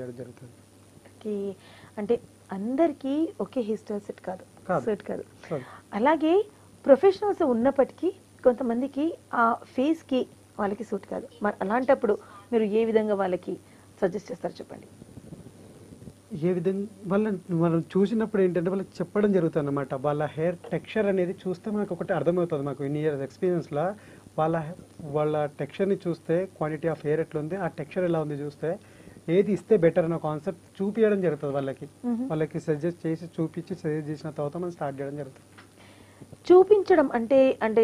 జరుగుతుంది. అంటే అందరికీ ఒకే హెయిర్ స్టైల్ సెట్ కాదు. సెట్ కాదు. అలాగే ప్రొఫెషనల్స్ ఉన్నప్పటికీ కొంతమందికి ఆ ఫేస్కి వాళ్ళకి సూట్ కాదు. మరి అలాంటప్పుడు మీరు ఏ విధంగా వాళ్ళకి సజెస్ట్ చేస్తారు చెప్పండి? ఏ విధంగా వాళ్ళ మనం చూసినప్పుడు ఏంటంటే వాళ్ళకి చెప్పడం జరుగుతుంది అనమాట వాళ్ళ హెయిర్ టెక్స్చర్ అనేది చూస్తే మనకు ఒకటి అర్థమవుతుంది మాకు ఇన్ని ఇయర్స్ ఎక్స్పీరియన్స్లో. వాళ్ళ వాళ్ళ టెక్స్చర్ని చూస్తే క్వాంటిటీ ఆఫ్ హెయిర్ ఎట్లా ఉంది ఆ టెక్స్చర్ ఎలా ఉంది చూస్తే ఏది ఇస్తే బెటర్ అన్న కాన్సెప్ట్ చూపించడం జరుగుతుంది వాళ్ళకి. వాళ్ళకి సజెస్ట్ చేసి చూపించి సజెస్ట్ చేసిన తర్వాత మనం స్టార్ట్ చేయడం జరుగుతుంది చూపించడం అంటే అంటే